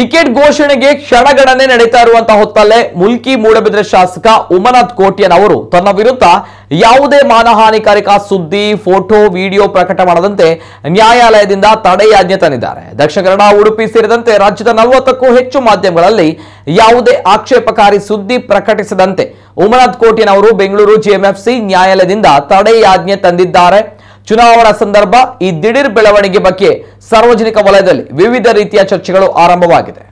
Ticket ಘೋಷಣೆಗೆ ಕ್ಷಣಗಣನೆ ನಡೀತಾ ಇರುವಂತಹ ಹೊತ್ತಲ್ಲೇ ಮುಲ್ಕಿ ಮೂಡಬಿದ್ರೆ ಶಾಸಕ ಉಮನಾಥ್ ಕೋಟ್ಯನ್ ಅವರು ತನ್ನ ವಿರುದ್ಧ ಯಾವುದೇ ಮಾನಹಾನಿಕಾರಕ ಸುದ್ದಿ, ಫೋಟೋ, ವಿಡಿಯೋ ಪ್ರಕಟ ಮಾಡದಂತೆ ನ್ಯಾಯಾಲಯದಿಂದ ತಡೆಯಾಜ್ಞೆ ತಂದಿದ್ದಾರೆ. ದಕ್ಷಿಣ ಕನ್ನಡ, ಉಡುಪಿ ಸೇರಿದಂತೆ ರಾಜ್ಯದ ನಲವತ್ತಕ್ಕೂ ಹೆಚ್ಚು ಮಾಧ್ಯಮಗಳಲ್ಲಿ ಯಾವುದೇ ಆಕ್ಷೇಪಕಾರಿ ಸುದ್ದಿ ಪ್ರಕಟಿಸದಂತೆ ಉಮನಾಥ್ ಕೋಟ್ಯನ್ ಅವರು ಬೆಂಗಳೂರು ಜಿಎಂಎಫ್ಸಿ ನ್ಯಾಯಾಲಯದಿಂದ ತಡೆಯಾಜ್ಞೆ ತಂದಿದ್ದಾರೆ. ಚುನಾವಣಾ ಸಂದರ್ಭ ಈ ದಿಢೀರ್ ಬೆಳವಣಿಗೆ ಬಗ್ಗೆ ಸಾರ್ವಜನಿಕ ವಲಯದಲ್ಲಿ ವಿವಿಧ ರೀತಿಯ ಚರ್ಚೆಗಳು ಆರಂಭವಾಗಿದೆ.